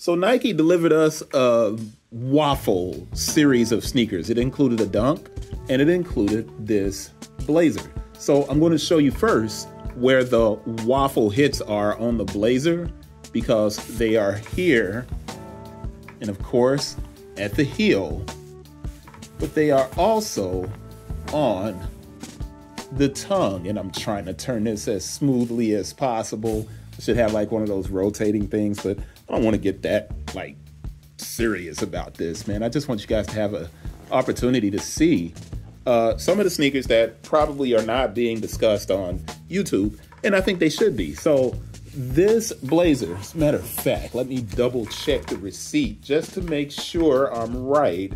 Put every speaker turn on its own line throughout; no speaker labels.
So Nike delivered us a waffle series of sneakers. It included a dunk and it included this blazer. So I'm going to show you first where the waffle hits are on the blazer because they are here and of course at the heel, but they are also on the tongue. And I'm trying to turn this as smoothly as possible. I should have like one of those rotating things, but I don't want to get that like serious about this, man. I just want you guys to have an opportunity to see uh, some of the sneakers that probably are not being discussed on YouTube, and I think they should be. So this blazer, as a matter of fact, let me double check the receipt just to make sure I'm right.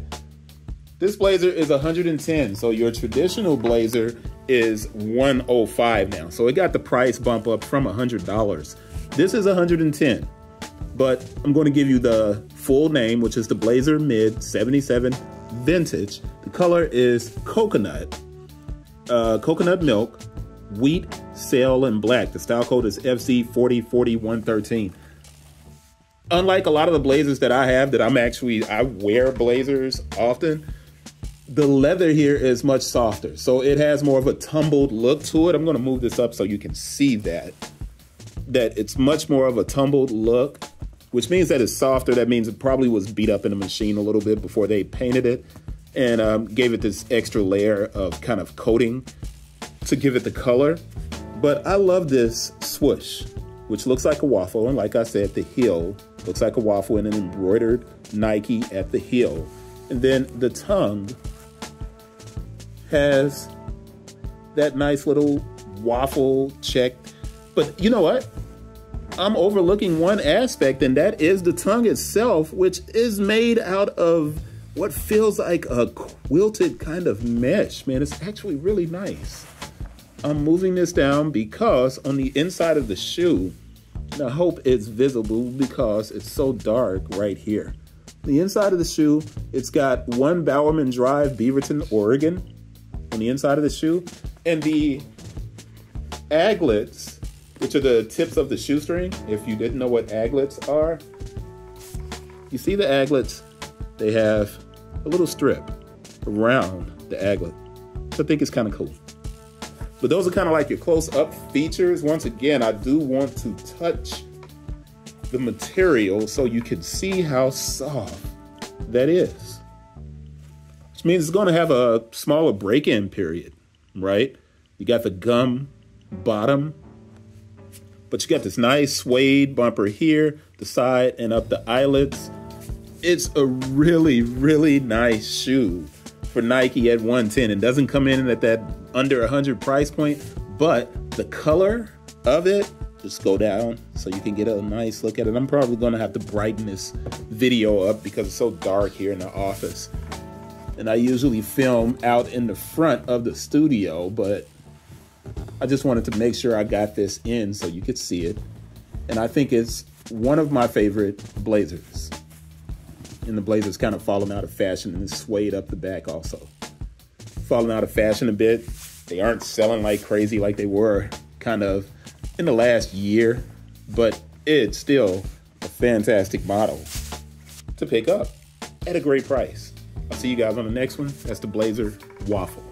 This blazer is 110, so your traditional blazer is 105 now. So it got the price bump up from $100. This is 110 but I'm going to give you the full name, which is the Blazer Mid 77 Vintage. The color is coconut, uh, coconut milk, wheat, sail, and black. The style code is FC404113. Unlike a lot of the blazers that I have, that I'm actually, I wear blazers often, the leather here is much softer. So it has more of a tumbled look to it. I'm going to move this up so you can see that. That it's much more of a tumbled look which means that it's softer. That means it probably was beat up in a machine a little bit before they painted it and um, gave it this extra layer of kind of coating to give it the color. But I love this swoosh, which looks like a waffle. And like I said, the heel looks like a waffle and an embroidered Nike at the heel. And then the tongue has that nice little waffle check. But you know what? I'm overlooking one aspect, and that is the tongue itself, which is made out of what feels like a quilted kind of mesh. Man, it's actually really nice. I'm moving this down because on the inside of the shoe, and I hope it's visible because it's so dark right here. The inside of the shoe, it's got one Bowerman Drive, Beaverton, Oregon on the inside of the shoe. And the aglets which are the tips of the shoestring. If you didn't know what aglets are, you see the aglets, they have a little strip around the aglet. So I think it's kind of cool. But those are kind of like your close-up features. Once again, I do want to touch the material so you can see how soft that is. Which means it's going to have a smaller break-in period, right? You got the gum bottom but you got this nice suede bumper here, the side and up the eyelets. It's a really, really nice shoe for Nike at 110. It doesn't come in at that under 100 price point, but the color of it, just go down so you can get a nice look at it. I'm probably gonna have to brighten this video up because it's so dark here in the office. And I usually film out in the front of the studio, but I just wanted to make sure I got this in so you could see it. And I think it's one of my favorite blazers. And the blazer's kind of fallen out of fashion and suede up the back also. Falling out of fashion a bit. They aren't selling like crazy like they were kind of in the last year, but it's still a fantastic model to pick up at a great price. I'll see you guys on the next one. That's the Blazer Waffle.